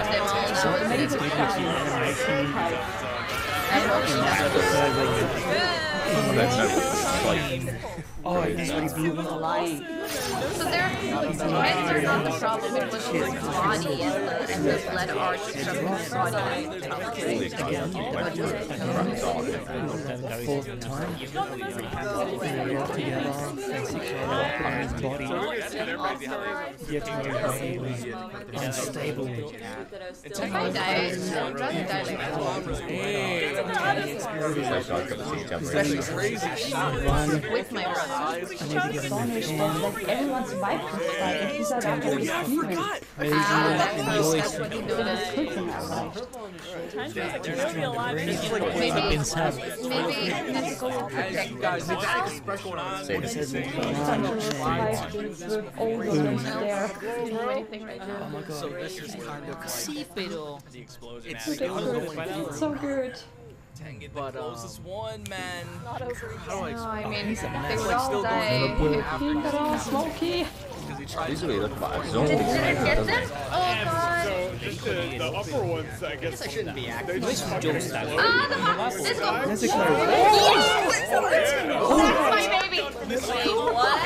Unless we can save them all now. I hope she does. Oh, he's really blue one. Lying. So their heads are not the problem, it was his body and the, and the blood arch from his body that was the. Fourth time. They work together. They six hours on his body. Yet my body was unstable. If I die, I'd rather die like that. With my brother. Like everyone survived this fight, and these are the very human. Crazy and That's joyous. what he It's noticed. quick in that life. Maybe, maybe Nezuko will protect them. Survived this with all the ones there. Don't do anything right now. So this is kind of Sí, pero it's It's so good. but closest one man. No, I mean, He's they like would all going die. King Karo, Smokey. These really look like a Did, zombie. did it get them? Oh god. So just the, the upper ones, I guess. I shouldn't be acting. They just fucking explode. Ah, the hot. Let's go. That's a close. That's my baby. Wait, what?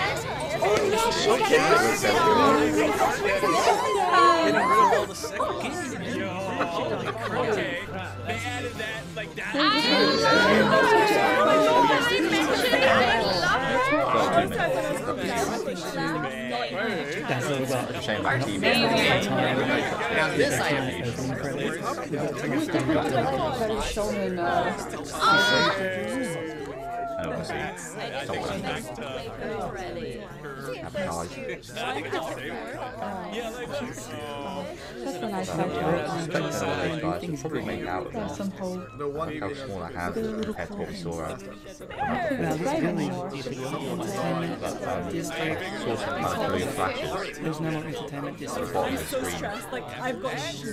Getting rid of all the sick kids. Okay. They added that, like that. That's all about Shame about TV. now this I am. Very shonen. Uh, And obviously, someone advertised. That's a nice Expect factor. some of those guys will probably make out of There's them. some hope. Look how small our hands are compared to what we saw at Now this building entertainment district. saw some kind of brilliant flashes. There's no more entertainment at the district. bottom of the screen.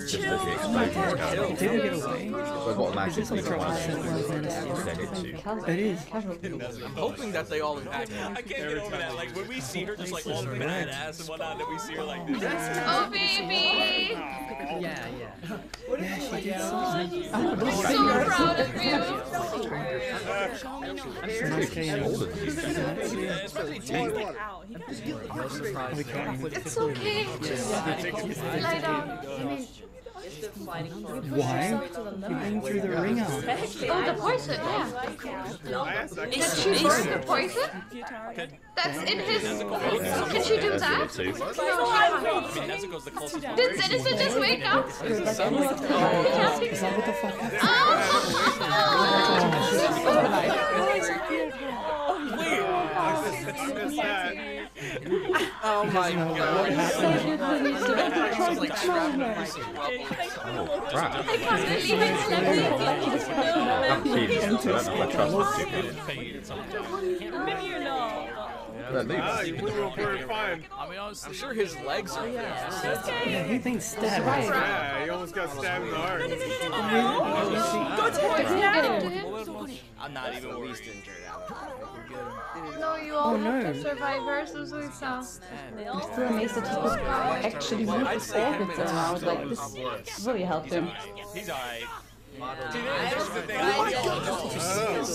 Just as the explosions going on. Did we get away? So I've got to imagine Is this a we got one drop of set them one extended to. It is. I'm hoping that they all attack. I can't get over that. Like when we see her just like all badass and whatnot, then we see her like this. Oh, baby. Yeah, yeah. Yeah, she did so I'm so proud of you. nice game. It's okay. Just lie down. Why? You've through the ringer. Oh, the poison, yeah. I Did she burn the poison? That's in his... Can she do that? Too. No, she can't. Nezuko's the closest one. Did Citizen just wake up? Oh, is that what the fuck happened? I missed that. Oh my god. It's like strapping nice and Oh, crap. I can't believe it's Lemmy. I haven't seen it, so I don't know if I trust it too much. But Ah, Luke, you blew up very fine. I mean, I'm sure his legs are. Yeah, he thinks stabbed. Yeah, he almost got stabbed in the heart. I'm not even least injured. No, you all Oh, have no. to survive versus Lisa. I'm still amazed that he could actually move his orbits around. Like, this really helped him. He's alright. Oh, I just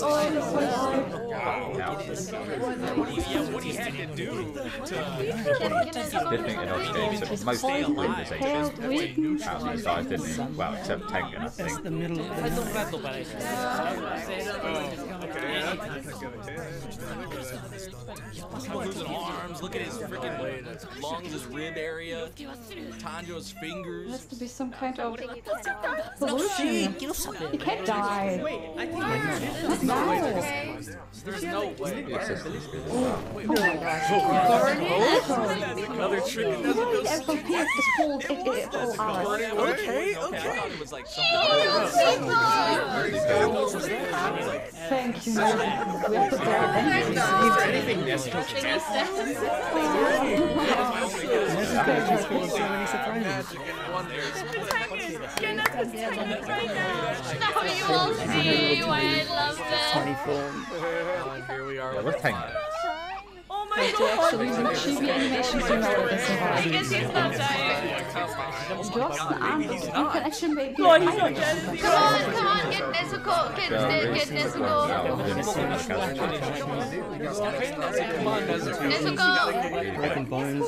like, Yeah, what he had to do to. different in Australia, so most people win this Hair, age. wig. Out of these guys didn't, well, except Tengen, I That's think. the middle of the night. Okay, yeah, that's a good idea. Losing arms. Look at his freaking lungs, his rib area. Tanjo's There fingers. has to be some kind of solution. He can't die. Not now. There's no way. Oh my gosh. Another trick. The FOP is pulled. It, it, it's all ours. Okay, okay. I thought it was like Thank you. We have to bear Nezuko just caused so many surprises. Now you all see why I love them. 24. Here we are. Yeah, what's Tengen? Like they're actually using chibi animations to know that they survive. I guess he's not dying. Just the arm. You can actually maybe. Come on, come on, get Nezuko, get, get, get Nezuko. Nezuko! Broken bones,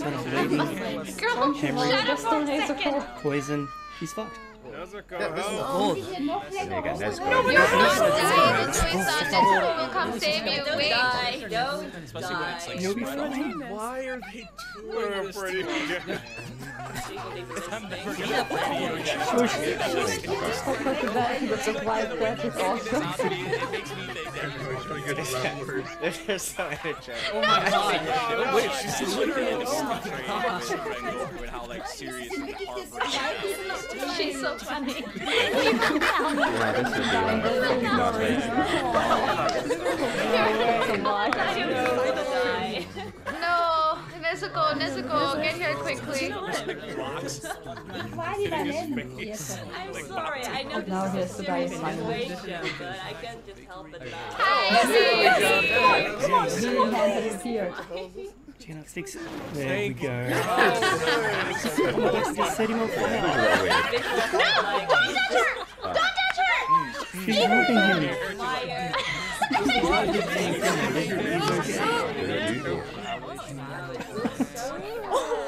ton of bleeding, Girl, hemorrhage, shut up for a second. poison. He's fucked. Cold. There you go, Nezuko. You're not dying, Tsuisa. Nezuko will come save you. Wait. Especially when it's like You'll be fine. Why are they doing this to me? Just hope like the back that survived that is awesome. It makes me think that They're so energetic. Oh my god. Wait, she's literally in the and how like serious and heartbreaking. She's so funny. Yeah, this is the one that's probably not very No, Nezuko, Nezuko, get here quickly. I'm sorry, I know Now he has to die this is finally. situation, but I can't just help it die. Hi, Izzy. Healing hand has appeared. Gymnastics. There we go. oh my gosh, there's 30 more fire. Don't touch her! He's helping him. Liar. Yes. Oh, yeah.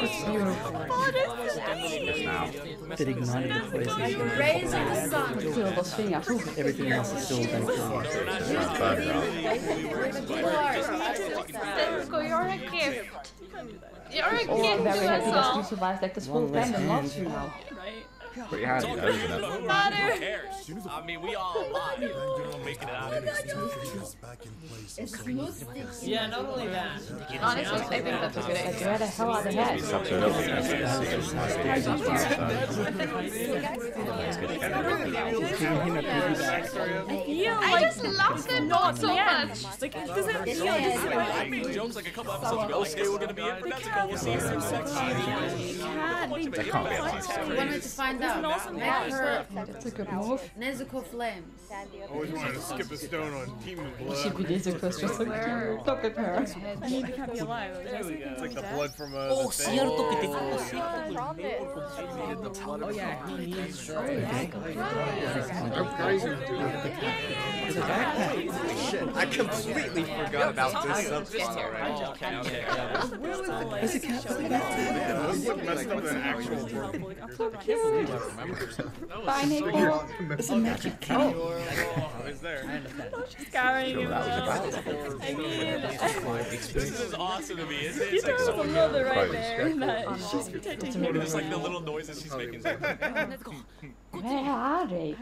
poison round more time. It's beautiful. Just now. that ignited the poison. Raising the sun. Everything else is still going to kill him. It's not bad round. Nezuko, you're a gift. You're a gift to us that you all. survived. Like this whole One less fandom loves you now. Pretty handy though, isn't it? Who cares? I mean, we all alive. We're making it out of here. Yeah, not only that. Honestly, I think that's a good idea. where the hell are the heads? It's up to another guy to see if my days is fine, so it's good to get it. Giving him a piggyback. I just love them both so much. Like, it doesn't I made jokes like a couple episodes ago, like they were gonna be in Mexico. We'll see you in six That can't be a nice We wanted to find out no, also Nezuko flames. Always wanted to skip a stone on demon blood. She could. Look at her. Be alive. It's like the blood from a. Oh, cierto que te. Oh yeah, oh, he needs. I completely forgot about this subject already. The? Is it Captain? Broken Bye, Nico. It's a magic cat. Oh, oh, oh it's there. Scarring Sure, him that up. was a. I mean, This is awesome to me, isn't it? It's like so us a little bit right there that she's protecting him. Just like the little noises she's making. Where are they?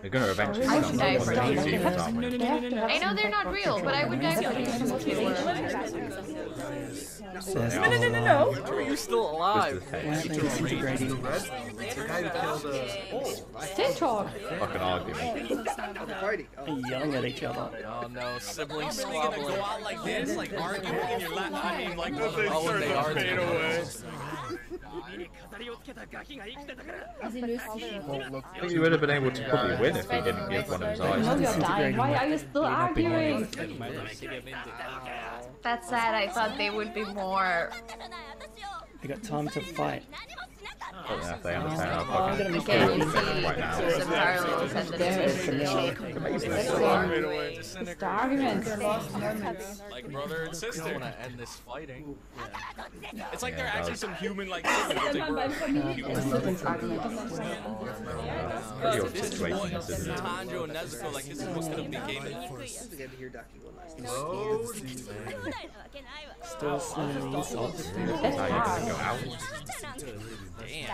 They're gonna eventually I become would die for of these. these demons, aren't we? They have to have I know they're not real, but I would die for these if they were. Says No, no, no, no, no. How are you still alive? the Why head. aren't they disintegrating? The guy who killed uh, Stay. Fucking argument. Fighting. And yelling at each other. Oh no, sibling Really gonna go squabbling. out like this, like arguing in your lap? I mean, like, This thing Oh, when starts they to are fade away. I think you would have been able to probably win if he didn't give one of his No, eyes. you're dying. Why are you still arguing? That's sad. I thought they would be more. They got time to fight. I don't know if they understand how I'm fucking gonna be Again, you cool see right now. Susan Carlos and the There is Amazing. It's the like brother and I sister. wanna end this fighting. It's like they're actually some human like siblings. The siblings argument. Pretty old This is situation, what this isn't it? Tanjiro and Nezuko like. This is what's gonna be game. Still sending insults. That's Now you're gonna go out. Damn.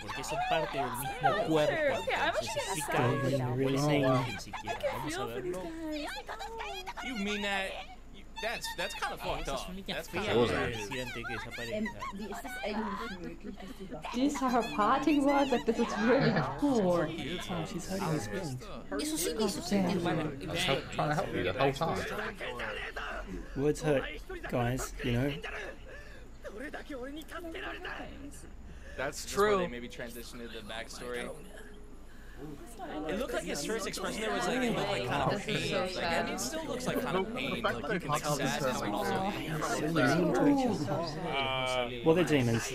Porque son parte del mismo ah, cuerpo. Okay, I'm Entonces, actually sí gonna cae side with en them. Resident siquiera. Vamos a Feel for these verlo. You mean that? That's that's kind of fucked eh, up. es una niña That's fea kind of is de it? Residente que desaparezca. Wie ist es eigentlich möglich, dass du das This how her parting was? Like, this is really cool. She's hiding his wound. Eso sí me hizo Damn. sentir mal. I was trying to help you the whole time. Words hurt, guys, you know? That's That's where true. they maybe transition to the backstory. It looked like his first expression there was like it looked like kind of pain. Like, I mean, it still looks like kind of pain. Like you can tell sadness, but also. Uh, Well, they're demons.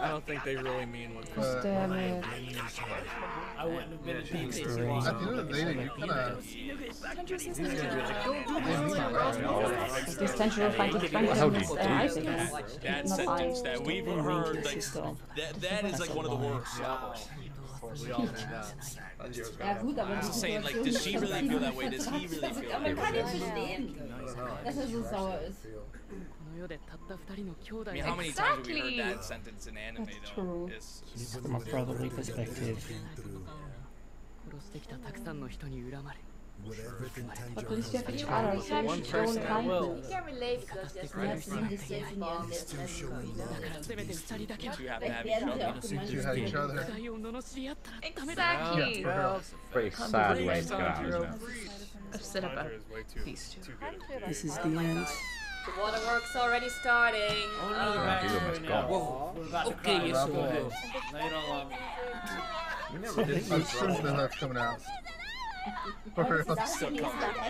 I don't think they really mean what Gosh damn it. I wouldn't have been a Story. decent At the end of the day, you kind of. The essential fighting strength How do you uh, do I that? think. that sentence that we've heard. Like that, that is like one of the worst. We all did that. Ja gut, aber I'm saying, like, does she really feel that way? Does he really feel Aber that man kann way? ihn verstehen, dass er so sauer ist. I mean, how many times have we heard that sentence in anime That's though? true. It's, From a brotherly perspective. But please you have each other, so you should show kindness. can relate because there's Yes, nothing in the same bond as two have to have Vielleicht each werden sie other. auch gemeinsam. You had each other. Exactly. Pretty sad way to go out, isn't it? Upset about Hunter is way too, these two. too good. This is the end. The waterworks are already starting. I want to know the Yeah, he's backstory almost now. gone. Whoa, we're about to Okay, cry. yes, Let's we go will. ahead. Now you don't love me. I'm sure that that's coming out.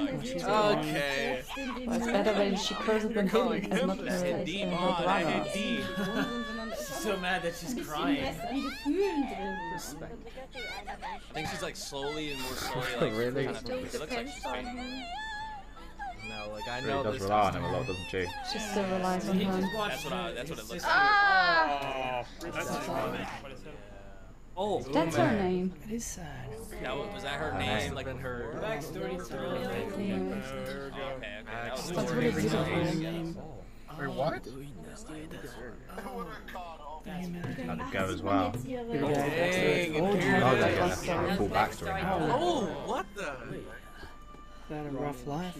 Okay. It's better when she curses than him as not uh, as D, her mod, I brother. hit So mad that she's crying. I think she's like slowly and more slowly like Really? kind of, it looks like she's fading. No, like I Really know does this rely on is him a lot, doesn't she? She still relies on He him. That's what I- that's what it looks sister- Ah! Oh, that's funny. Oh, That's her name. It is sad. That was, was that her Nice. name? Like her. backstory to her. Yeah. Okay, okay. That was oh, That's oh. the really word. beautiful. Wait, what? How'd it go as well? Here we go. Dang, Oh, here- Oh, Tyler they got got story. a full backstory. Oh, what the? Had a rough life.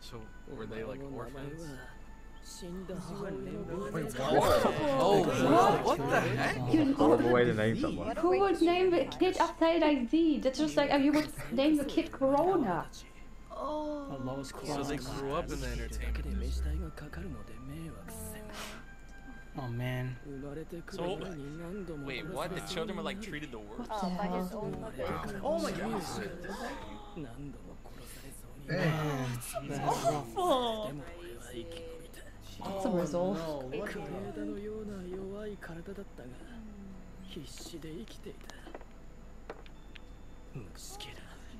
So were they like orphans? Wait, Oh, what? What the heck? Horrible way to name someone. Who would name a kid after like Z? That's just like you would name the kid Corona. A lowest So they grew up in the entertainment industry. Oh man. So, wait, what? The children were like treated the worst? What the hell? Oh my god. Man, that is rough. That's a resolve. No, what the-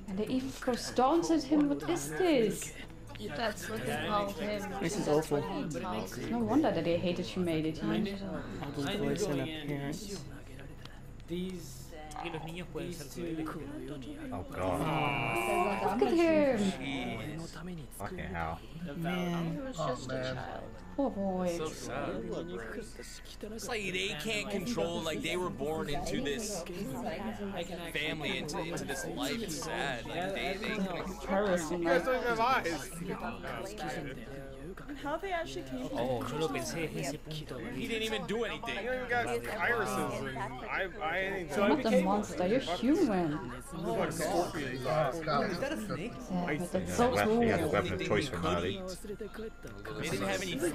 And they even throw stones at him. What is this? That's what they call him. This is awful. No wonder that they hated humanity. Ugly voice and appearance. These. Y los niños pueden ser These two. Oh god. Look at him. Fucking hell. Man. He was Oh, just a man. child. Poor boy. So sad. It's like they can't control, like they were born into this family, into, into this life. It's sad. Like they, they couldn't control you You guys don't have eyes. How they actually came Oh, no lo pensé en ese punto. He didn't even do anything. You even got irises and I, I ain't You're not oh, a monster, you're human. like scorpions. Oh, God. Yeah, but that's Yeah, so weapon, he has a cool. weapon of choice from early. They didn't have any food.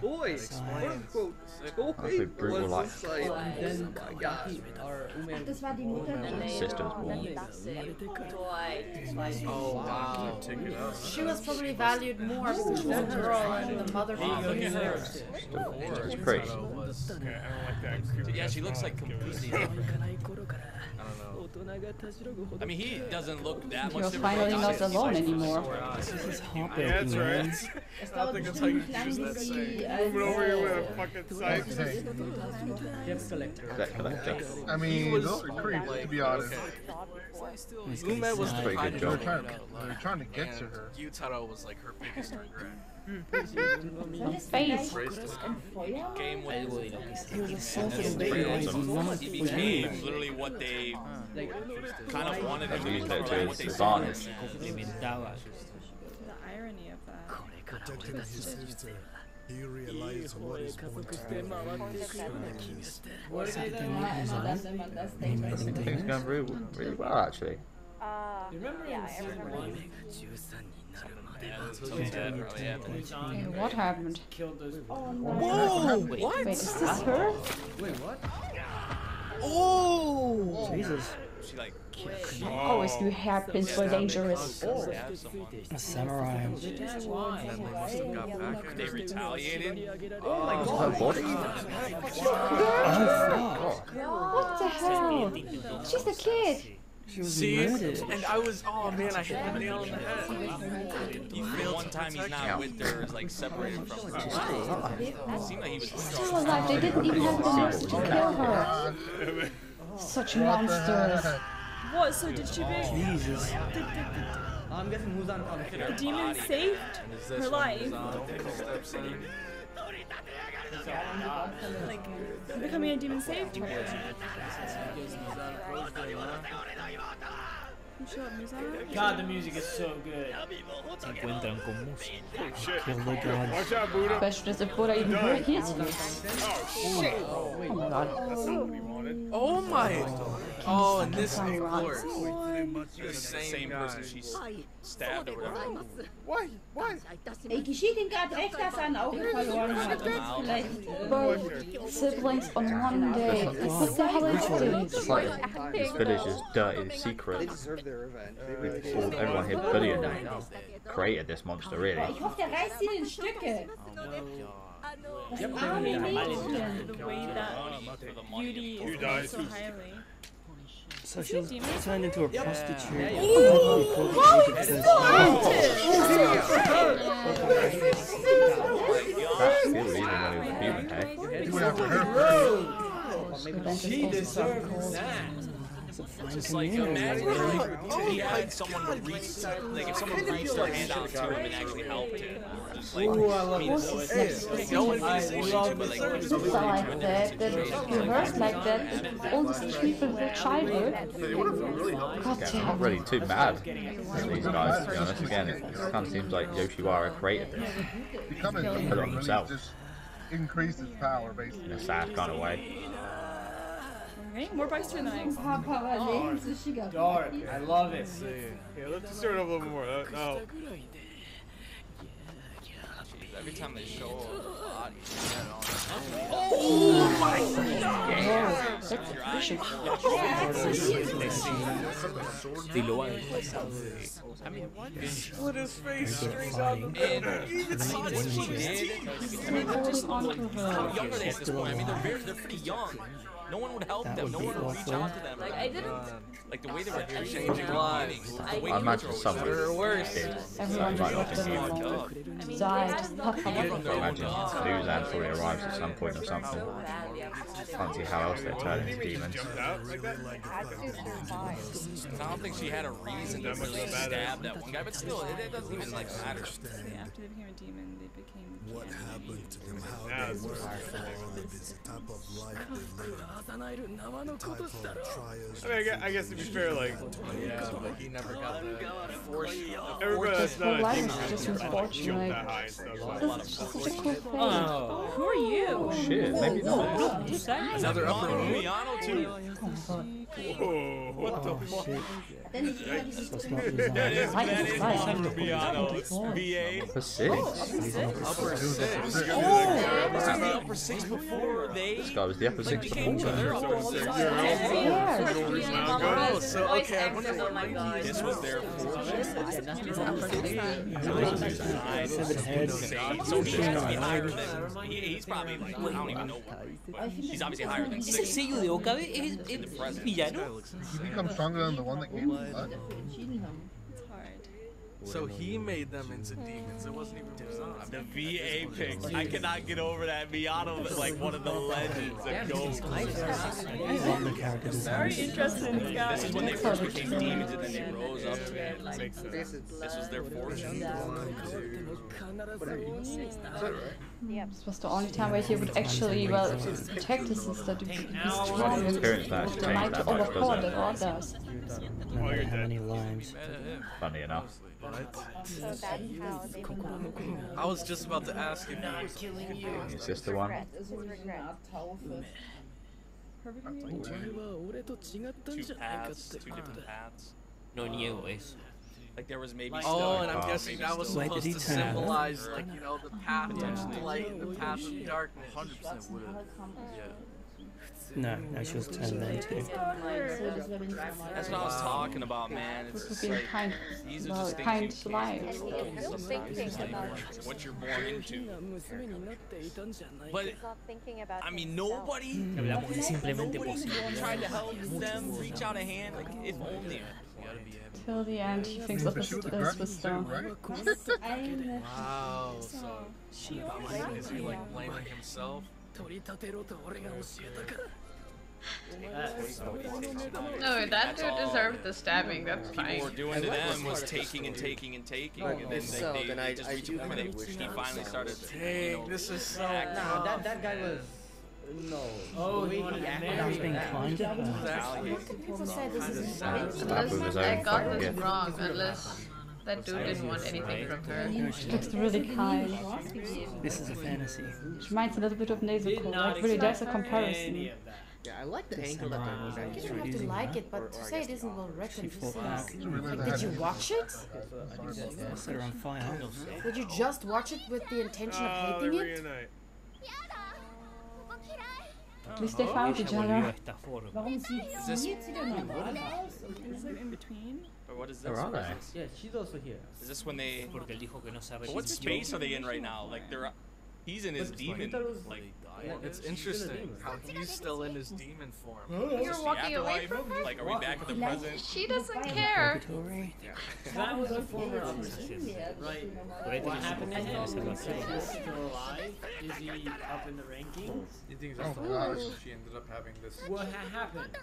Boys, quote unquote, Absolutely brutal life. Like, oh. Das war die Mutter Sister's born. Oh wow. She was probably valued more because she was a girl and the mother Wow, look at her. Still, it's pretty. I don't like Yeah, she looks like completely different. I mean, he doesn't look that much You're different. finally but not obviously alone anymore. This is Yeah, heartbreaking, that's right. I think that's how you choose that saying. Moving over here with a fucking sight. Debt collector. I mean, those are creepy, to be honest. This Ume guy's was sad. Pretty good They're job. trying, they're trying to get to her. Gyutaro was like her biggest regret. His face. Game with Algo de lo que He became literally what they kind of wanted him to Used become, it or to like what they saw. advantage. complementaba. The irony of that. He realized what is going to Things going really, really well actually. Remember in season one? Okay, what happened? Killed those. Oh, Whoa! Wait, Wait, is this her? Wait, what? Oh! Jesus. She like Always do hairpins were dangerous. stabbed someone. A samurai. They retaliated. Oh my god. Her body? What the hell? She's a kid. She was See? murdered. And I was, oh man, I hit the nail on the head. He, the one time he's not with her is like separated from her. It seemed like he was Still alive. They didn't even have the nerves to kill her. Such oh, monsters. What? So did she be? Jesus. Did, did, I'm guessing who's on top did, the demon saved her life? Uh, Like becoming a demon saved. You show up, Muzan? God, the music is so good. Se encuentran con Musa. Shit. Kill the gods. Watch out, Buddha. Question is if Buddha even heard his Oh shit. Oh my god. That's not what we wanted. Oh my. Oh, and this, of course. The same person she stabbed or whatever. Why? Why? Ey, geschieht ihm gerade recht, dass er ein Auge verloren hat. Both siblings on one day. What the hell is It's this? this village is dirty They secret. Deserve their revenge. They With really all, do. everyone here bullying them. Created this monster really. Ich hoffe, der reißt sie in Stücke. Das arme Mädchen. The way that beauty You is die held so too. highly. So she was turned into a prostitute. That's still even when he was a human, hey? He went after her She deserves that. Just like imagine if he oh had someone reach, like if someone reached their hand out to him and actually helped him. Just like, Ooh, I love I mean, this. no one I is saying but like, this. It's like that, that you like that, all these people with childhood. I'm not really too mad at these guys, to be honest. Again, it kind of seems like Yoshiwara created this Becoming Put it on himself. just increased its power, in basically. a sad kind of way. Okay, more bikes to the next. Dark. I love it. Yeah, let's just it up a little more. That, no. Jeez, every time they show a body, Oh my god! That's vicious. Split his face straight out the And even what she did, I mean, they're just how young are they at this point? I mean, they're very, they're pretty young. No one would help That them. would No one would reach out to them. Like I didn't. Uh, like the way they were changing lives. The way I you imagine were someone or worse. did. Everyone Might just not left think them he would. alone. I mean, Died. they Nothing. Imagine Muzan probably arrives at some point or something. Can't see how else they turn into demons. jumped out like that. I don't think she had a reason to That must really have been stab that one guy, but still, it, it doesn't even like matter. After they became a demon, they became. What happened to them, how they it's were worse. born, this type of life they live, type of trials. I mean, I guess, I guess to be fair, like, Yeah, but he never got the force. everybody that's Well, not a demon is just jumped unfortunate. that high and stuff. This is just such a cool thing. Oh. Who are you? Oh shit, maybe not. Another upper Mano moon. Miyano too. Oh, what the fuck? So it's not That is, Muzan. that is Life. Mano Miyano. It's VA. For six. Upper six. Oh, this is the upper six before they This guy was the upper like six became before. their upper six. Oh, so okay, I wonder Oh my. This was their fourth. Seven heads. So he has to be higher than. He, he's probably like I don't even know. He's obviously higher than ¿Es el six. sello de Okabe? ¿Es, es villano? He becomes stronger than the one that gave him blood. It's hard. So he made them into demons. It wasn't even Muzan. The VA picks. I cannot get over that. Miyano is like one of the legends of Go. I love the character. Very interesting guy. This is when they first became demons and then they rose up to it. This was their fortune. This was the only time where he would actually, well, protect his sister to be strong and Experience that with the change might that to much, overpower doesn't the it? others. No matter how many lives. Funny enough. So that's how they I was just about to ask if he was killing you. Your sister one. Regret. This is regret. Two paths, two different paths. No nieves. Like there was maybe Oh, still, and I'm uh, guessing that was still- Wait, did supposed to turn symbolize, like, you know, the path of light and the path of darkness. 100% would have. Yeah. No, no, she was turned then too. That's what I was talking about, man. It's This would just like kind, these are well, just things kind you to can't life. And he is still thinking about what you're born into. But He's not thinking about I mean, nobody, Hablamos nobody tried to help them reach out a hand. Like if only. Till the end, he thinks of But his she was a uh, grudge too, sister. right? Wow, so she is he like blaming himself? Oh, no, that dude deserved the stabbing. That's People fine. were doing to them was taking and taking and taking, and then So, they, then they I- just I reached do a point kinda wish he finally started. Dang, you this is so. No, that that guy was no. Oh, the way he wanted to acted. marry I was being that- kind to her. retaliate. People say this is Stab Unless I got this wrong, unless that dude didn't want anything from her. She looks really kind. This is a fantasy. She reminds a little bit of Did Nezuko. not Like, really, there's a expect comparison. Any of that. Yeah, I like the The angle that samurai they're was You don't have to like it, but to or I say it guess isn't well written, She this fought back. is... She realized Like, I did you watch it? I set her on fire. Did you just watch it with the intention of Oh, hating it? reunite. At least they found each other. Warum sieht sie denn normal aus? Is it in between? Or what is this? Where are they? Yeah, she's also here. Is this when they? Porque él dijo que no sabe what space are they in right now? Like they're, he's in his demon. Like It's interesting how he's still in his demon form. You're walking away from her? Like are we back in the present? She doesn't care. That was a former Right. What happened to him? Is he still alive? Is he up in the rankings? You think Oh, that's the gosh. she ended up having this? What happened?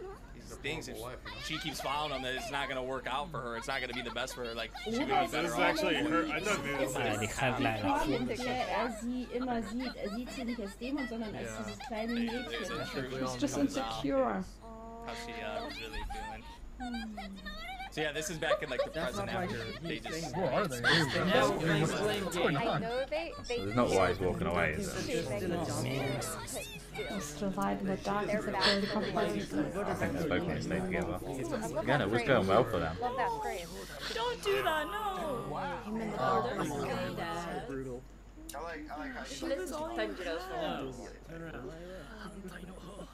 These things. If horrible life, you know? she keeps following him, that it's not gonna work out for her. It's not gonna be the best for her. Like she would be This is off. actually her. I thought maybe this Para was dejarla en la Vor allem, er sie immer sieht. Er sieht sie nicht als Dämon, sondern als dieses kleine Mädchen. She's just insecure. How she uh, really feeling. So yeah, this is back in like the That's present after he- they just. Who are they? Now What's going on? they. they So there's not why he's walking away, is there? They Still a John Man. It's the light and the dark. They're back very to the. I think they're both going to stay together. Love Again, it was going well for them. Love that phrase. Don't do that, no! Him and the Oh, daughter. come on. Dad. brutal. She listens to Tanjiro's No. Turn around.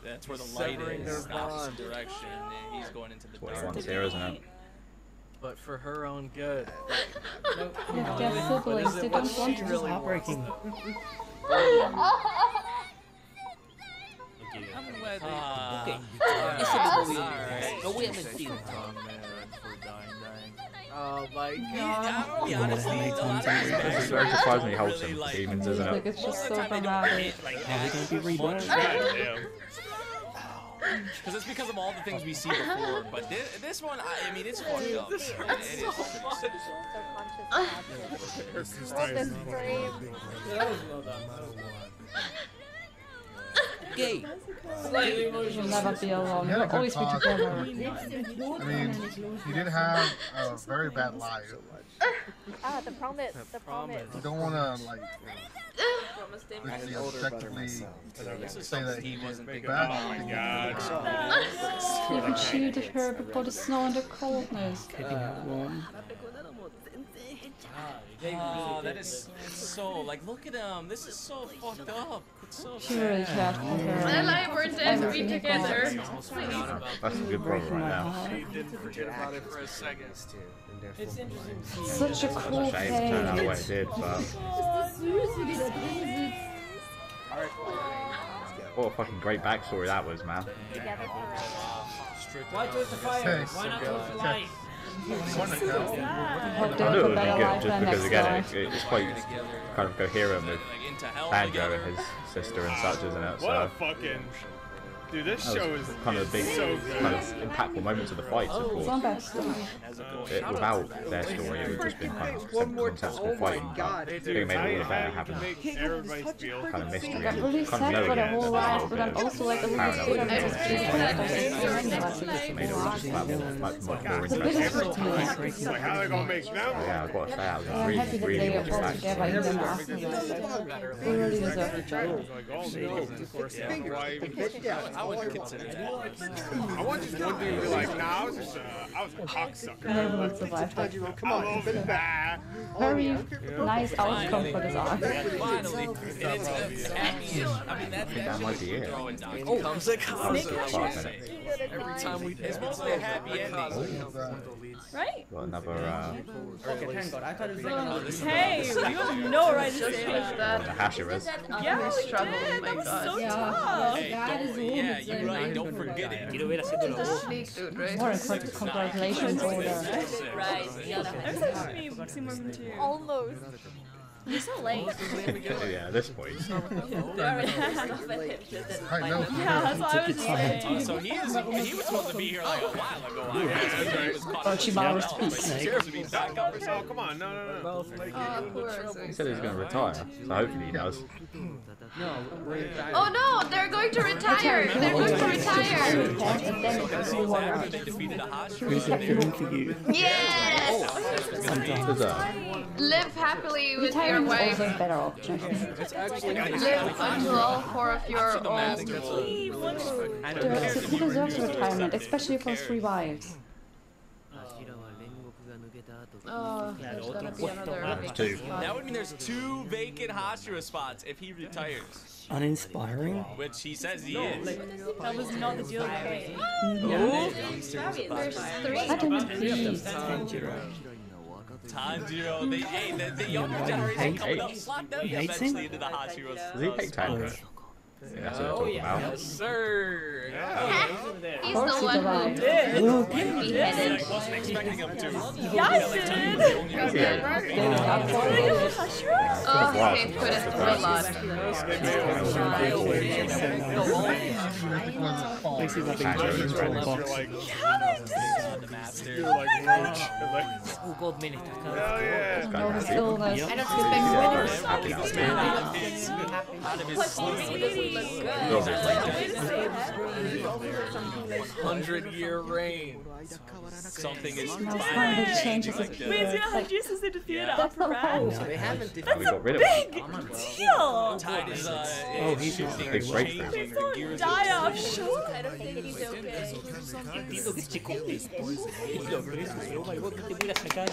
That's where the light is. their Opposite bond. direction, and he's going into the That's what he dark. wants here, isn't it? But for her own good. Nope. If they're siblings, they what don't want she to. really Heartbreaking. Ok. alright, Ese lo voy a alright. No voy a mentir. Oh man, for dying, dying. Oh my Yeah, I'm gonna be Yeah, honest, but like, how a lot of many these times This is backstories very surprisingly are wholesome really, for like, demons, isn't Like, it? it's most just of the so time they don't dramatic. hit, like, How are they going to be much. reborn? Because it's because of all the things we see before. But this, this one, I, I mean, it's fucked up. It, it is. Subconscious This Well, this time. brave. That was well done. Gay. Slightly emotional. You'll never be alone. He had a You'll good always be talk. together. I mean, he did have a very bad life. Ah, the promise. The promise. You don't want to like Promised him. basically an older brother objectively myself. This is say that something he he did wasn't thinking bad. Oh my things. god. He even shielded her before the snow and the coldness. Keeping her warm. Oh, that is it's so like look at him. This is so fucked up. It's so She really cared for her. And I were dead to together. That's a good brother right now. She didn't forget about it for a second. It's interesting to see. Such a cool Shame it out the way it did, but Ist das süß, wie die da drin sitzt. what a fucking great backstory that was, man. Together forever. Why towards the fire? Why not towards the light? Hope they I have knew it a would be good just because again it, it's quite kind of coherent with Banjo and his sister and such, isn't it? What So a fucking. Dude, this that show was is kind of a big, so kind of impactful moments of the fights, of oh, course. not bad story. It, without their story, it would just been kind of simple and sensible fighting. But I think it made all the better having Everybody feel kind of mystery I got really kind of sad for knowing whole life, but I'm also like a little paranoid scared of with just it. being connected to Just made it all just like much, much more It's a bit interesting. of me. It's like, how they gonna make them? Yeah, I've got to say, I was And I'm really, happy that really they watching are all back. together even afterwards. Like, they really deserve each other. Like, oh no, of course, yeah. Why- I would consider that. I want just one dude to be like, nah, I was just, uh, I was a cocksucker. Never would survive that. Come on, that. Very nice outcome for this arc. Finally, and it's a happy-ish. I mean, that, That might be it. Oh, comes a Five. Every time we, it's mostly a happy ending. Right? Got another, uh, Okay, thank God. I thought it was like another. Hey, you have no right to say that. the Hashiras. Yeah, we did. That was so tough. Hey, don't, yeah, you're right. Don't forget it. Quiero ver haciendo la voz. Sneak? More important, congratulations, Oda. Right. There's actually seen more than. Almost. You're so late. yeah, at this point. I know. Yeah, that's what I was Uh, saying. so he is, he was supposed to be here like a while ago. I guess, but he was caught up with Orochimaru's something else. peace. Like, seriously, be back up Oh, come on, no, no, no. Oh, poor He said he was going to retire, so hopefully he does. No, we're Oh no, they're going to retire. They're going to retire. And then you walk out. They defeated a Hashira. Recap for you. Yes! Live happily with your Retirement is wife. also a better option. Live until all four of you are old. He deserves retirement, especially for his three wives. Oh, there's gonna be another. Two. That would mean there's two vacant Hashira spots if he retires. Uninspiring. Which he says he is. That was not the deal. Okay. Oh, there's three. Let him please. Tanjiro. Tanjiro, they, hey, the, the younger generation coming up, slot them eventually into the Hashira. Does he hate uh, Tanjiro? Oh yeah, that's what I'm talking about. Yes, sir. He's Of course the he's one alive. who Look. beheaded. I wasn't expecting him to. Yeah, I did. Yeah. Oh, he came put it through a lot. Makes you want to be in the box. Like, The master. you're like, roach. and like, Oh god, man, está hell acá. yeah. No, his illness. Yep. Happy now. Out of his sleep. Hundred year reign. Something is Now finally finally changes changing Wait, this. you know how Jesus is defeated That's upper the rank? They haven't We That's a got rid of him. big deal. Tide is, uh, Oh, he's not shifting, Big breakthrough. Please don't die are offshore. I don't think he's okay. Entiendo que este chico es lo grueso, my god, no te voy a sacar.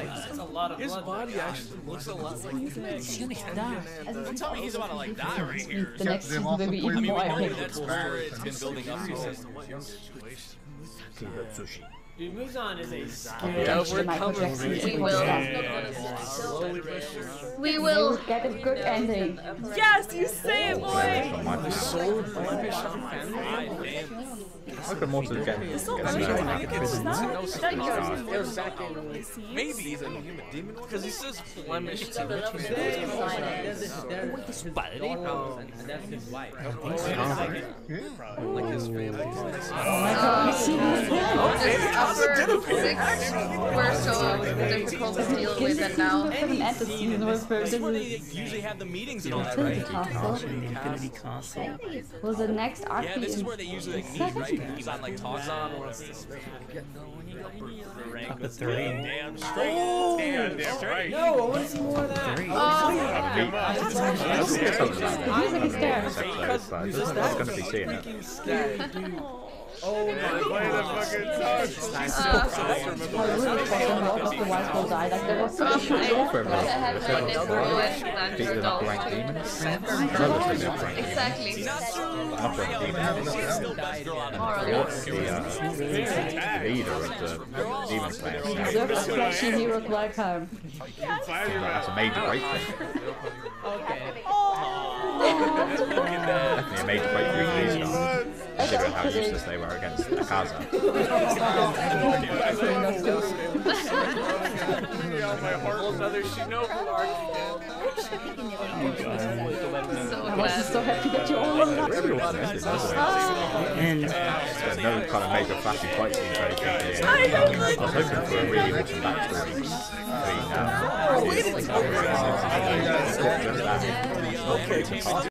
That's a lot of His body actually looks a lot like Maldición está. Don't tell me he's about to like die right here. The next season will be I even mean, we more know epic. that's where it's been building up Sushi. Dude, Muzan is a Yeah, we're Michael Jackson. We will. We We will. will get a good ending. Yes, you say it, boy. I could more to get, get So that much back. like it's not that yours They're back in. Maybe he's a human demon because he says Flemish too. There's his there's his padre. Oh, and that's his wife. Oh, like his family. Oh, oh, This upper six were so difficult to deal with, and now From at the season was for This this is they usually have the meetings and all that, Infinity right? Castle. Infinity Castle. Will the next arc Yeah, be this is where they usually like meet, right? He's on like Tarzan or this. Three. Damn straight. Damn, damn straight. No, I want to see more of that. Music is there. That's going to be seeing it. Oh my god, fucking thought the. Like there was so. Exactly. Not uh, the leader of the demon slayer. deserve a flashy hero welcome. That's a major breakthrough. Okay. Definitely a major breakthrough these guys. Considering how useless they were against Akaza. my horrible brother Shinobu arc I'm so happy that you're all alive. And There's no kind of major flashing fight scenes or anything at the end. I was hoping for a really awesome backstory. Between